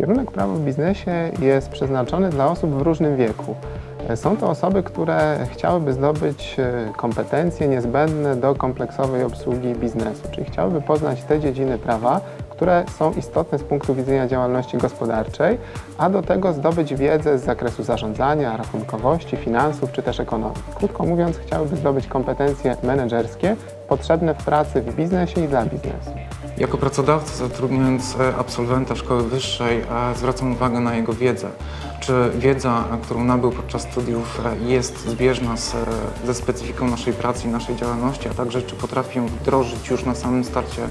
Kierunek prawo w biznesie jest przeznaczony dla osób w różnym wieku. Są to osoby, które chciałyby zdobyć e, kompetencje niezbędne do kompleksowej obsługi biznesu, czyli chciałyby poznać te dziedziny prawa, które są istotne z punktu widzenia działalności gospodarczej, a do tego zdobyć wiedzę z zakresu zarządzania, rachunkowości, finansów czy też ekonomii. Krótko mówiąc, chciałyby zdobyć kompetencje menedżerskie potrzebne w pracy w biznesie i dla biznesu. Jako pracodawca zatrudniając e, absolwenta szkoły wyższej e, zwracam uwagę na jego wiedzę. Czy wiedza, e, którą nabył podczas studiów jest zbieżna z, ze specyfiką naszej pracy i naszej działalności, a także czy potrafi ją wdrożyć już na samym starcie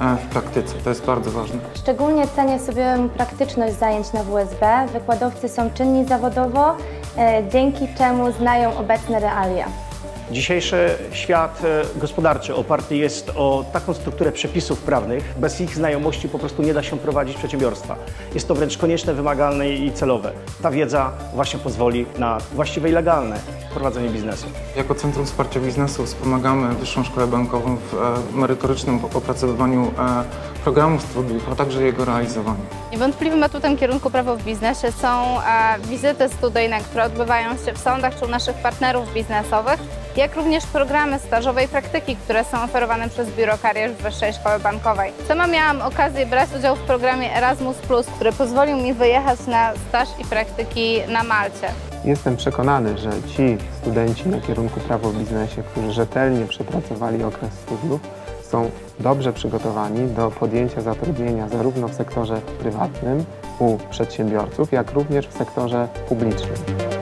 w praktyce. To jest bardzo ważne. Szczególnie cenię sobie praktyczność zajęć na WSB. Wykładowcy są czynni zawodowo, dzięki czemu znają obecne realia. Dzisiejszy świat e, gospodarczy oparty jest o taką strukturę przepisów prawnych. Bez ich znajomości po prostu nie da się prowadzić przedsiębiorstwa. Jest to wręcz konieczne, wymagalne i celowe. Ta wiedza właśnie pozwoli na właściwe i legalne prowadzenie biznesu. Jako Centrum Wsparcia Biznesu wspomagamy Wyższą Szkołę Bankową w e, merytorycznym opracowywaniu e, programu studiów, a także jego realizowaniu. Niewątpliwym atutem kierunku prawo w biznesie są wizyty studyjne, które odbywają się w sądach czy u naszych partnerów biznesowych jak również programy stażowej praktyki, które są oferowane przez Biuro Karier w Wyższej Szkoły Bankowej. Sama miałam okazję brać udział w programie Erasmus+, który pozwolił mi wyjechać na staż i praktyki na Malcie. Jestem przekonany, że ci studenci na kierunku prawo w biznesie, którzy rzetelnie przepracowali okres studiów, są dobrze przygotowani do podjęcia zatrudnienia zarówno w sektorze prywatnym u przedsiębiorców, jak również w sektorze publicznym.